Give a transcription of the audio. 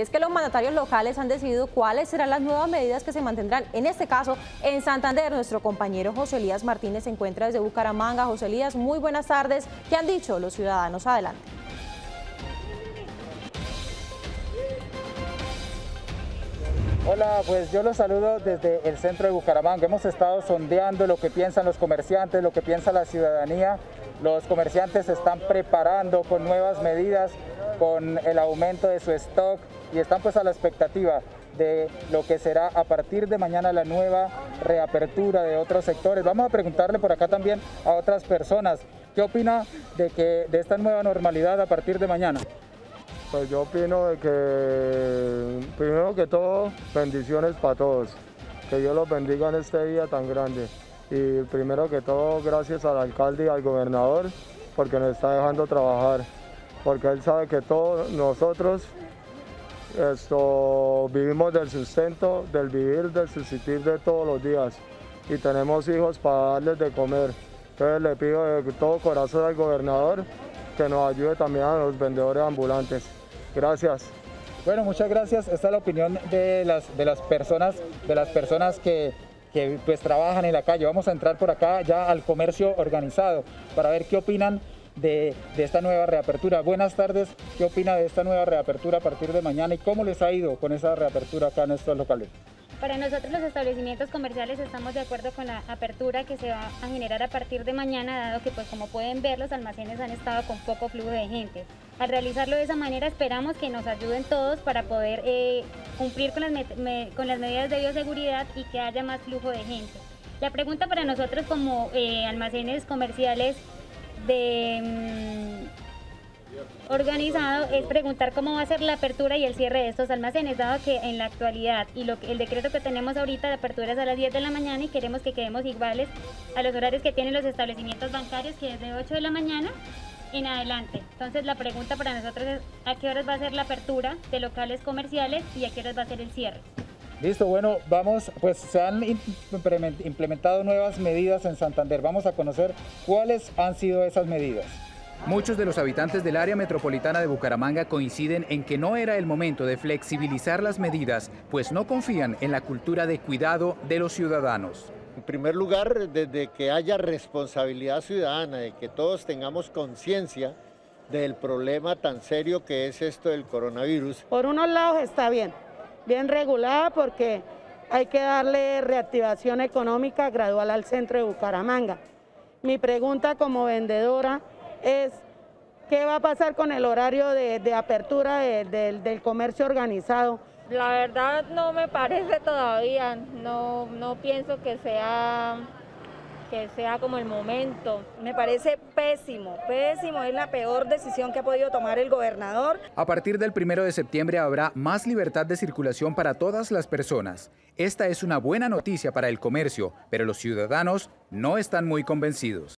Es que los mandatarios locales han decidido cuáles serán las nuevas medidas que se mantendrán, en este caso, en Santander. Nuestro compañero José Elías Martínez se encuentra desde Bucaramanga. José Elías, muy buenas tardes. ¿Qué han dicho los ciudadanos? Adelante. Hola, pues yo los saludo desde el centro de Bucaramanga. Hemos estado sondeando lo que piensan los comerciantes, lo que piensa la ciudadanía. Los comerciantes se están preparando con nuevas medidas, con el aumento de su stock y están pues a la expectativa de lo que será a partir de mañana la nueva reapertura de otros sectores. Vamos a preguntarle por acá también a otras personas, ¿qué opina de, que, de esta nueva normalidad a partir de mañana? Pues yo opino de que, primero que todo, bendiciones para todos. Que Dios los bendiga en este día tan grande. Y primero que todo, gracias al alcalde y al gobernador, porque nos está dejando trabajar. Porque él sabe que todos nosotros esto, vivimos del sustento, del vivir, del subsistir de todos los días. Y tenemos hijos para darles de comer. Entonces le pido de todo corazón al gobernador que nos ayude también a los vendedores ambulantes. Gracias. Bueno, muchas gracias. Esta es la opinión de las, de las personas, de las personas que, que pues trabajan en la calle. Vamos a entrar por acá ya al comercio organizado para ver qué opinan de, de, esta nueva reapertura. Buenas tardes, ¿qué opina de esta nueva reapertura a partir de mañana y cómo les ha ido con esa reapertura acá en estos locales? Para nosotros los establecimientos comerciales estamos de acuerdo con la apertura que se va a generar a partir de mañana, dado que pues como pueden ver los almacenes han estado con poco flujo de gente. Al realizarlo de esa manera esperamos que nos ayuden todos para poder eh, cumplir con las, me, con las medidas de bioseguridad y que haya más flujo de gente. La pregunta para nosotros como eh, almacenes comerciales de... Mmm, organizado es preguntar cómo va a ser la apertura y el cierre de estos almacenes, dado que en la actualidad y lo el decreto que tenemos ahorita de apertura es a las 10 de la mañana y queremos que quedemos iguales a los horarios que tienen los establecimientos bancarios, que es de 8 de la mañana en adelante. Entonces la pregunta para nosotros es a qué horas va a ser la apertura de locales comerciales y a qué horas va a ser el cierre. Listo, bueno, vamos, pues se han implementado nuevas medidas en Santander. Vamos a conocer cuáles han sido esas medidas. Muchos de los habitantes del área metropolitana de Bucaramanga coinciden en que no era el momento de flexibilizar las medidas, pues no confían en la cultura de cuidado de los ciudadanos. En primer lugar, desde que haya responsabilidad ciudadana, de que todos tengamos conciencia del problema tan serio que es esto del coronavirus. Por unos lados está bien, bien regulada porque hay que darle reactivación económica gradual al centro de Bucaramanga. Mi pregunta como vendedora es qué va a pasar con el horario de, apertura del comercio organizado. La verdad no me parece todavía, no, no pienso que sea que sea como el momento. Me parece pésimo, pésimo, es la peor decisión que ha podido tomar el gobernador. A partir del primero de septiembre habrá más libertad de circulación para todas las personas. Esta es una buena noticia para el comercio, pero los ciudadanos no están muy convencidos.